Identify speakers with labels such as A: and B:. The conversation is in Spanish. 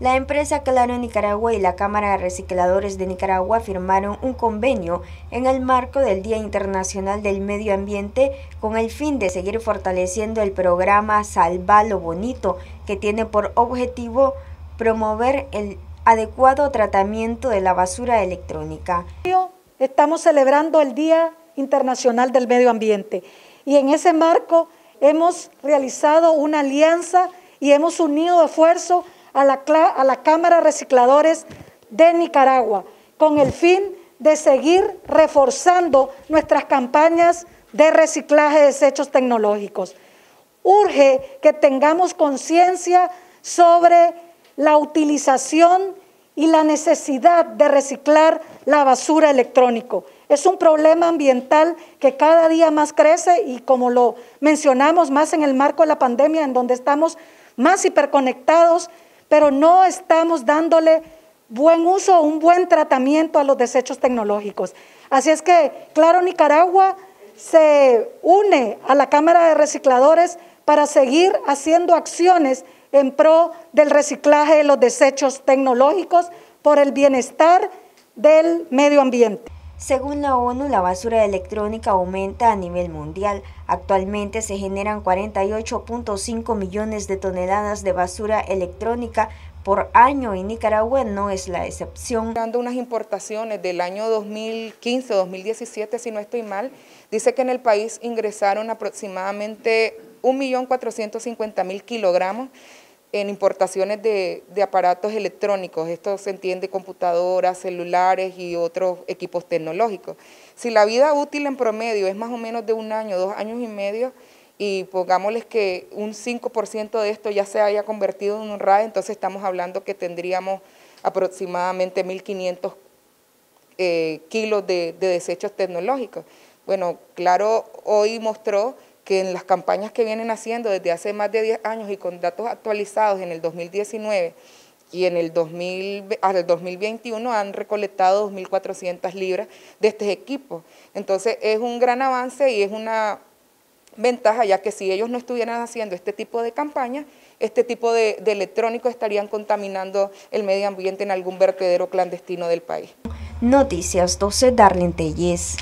A: La empresa Claro Nicaragua y la Cámara de Recicladores de Nicaragua firmaron un convenio en el marco del Día Internacional del Medio Ambiente con el fin de seguir fortaleciendo el programa Salva lo Bonito, que tiene por objetivo promover el adecuado tratamiento de la basura electrónica.
B: Estamos celebrando el Día Internacional del Medio Ambiente y en ese marco hemos realizado una alianza y hemos unido esfuerzos a la, a la Cámara Recicladores de Nicaragua con el fin de seguir reforzando nuestras campañas de reciclaje de desechos tecnológicos. Urge que tengamos conciencia sobre la utilización y la necesidad de reciclar la basura electrónico. Es un problema ambiental que cada día más crece y como lo mencionamos más en el marco de la pandemia, en donde estamos más hiperconectados, pero no estamos dándole buen uso, un buen tratamiento a los desechos tecnológicos. Así es que, claro, Nicaragua se une a la Cámara de Recicladores para seguir haciendo acciones en pro del reciclaje de los desechos tecnológicos por el bienestar del medio ambiente.
A: Según la ONU, la basura electrónica aumenta a nivel mundial. Actualmente se generan 48.5 millones de toneladas de basura electrónica por año y Nicaragua no es la excepción.
C: Dando unas importaciones del año 2015-2017, si no estoy mal, dice que en el país ingresaron aproximadamente 1.450.000 kilogramos en importaciones de, aparatos electrónicos, esto se entiende computadoras, celulares y otros equipos tecnológicos. Si la vida útil en promedio es más o menos de un año, dos años y medio, y pongámosles que un 5% de esto ya se haya convertido en un RAE, entonces estamos hablando que tendríamos aproximadamente 1.500 eh, kilos de desechos tecnológicos. Bueno, claro, hoy mostró que en las campañas que vienen haciendo desde hace más de 10 años y con datos actualizados en el 2019 y en el 2000, hasta el 2021 han recolectado 2.400 libras de estos equipos. Entonces es un gran avance y es una ventaja, ya que si ellos no estuvieran haciendo este tipo de campañas, este tipo de, de electrónicos estarían contaminando el medio ambiente en algún vertedero clandestino del país.
A: Noticias 12, Darlene Telles.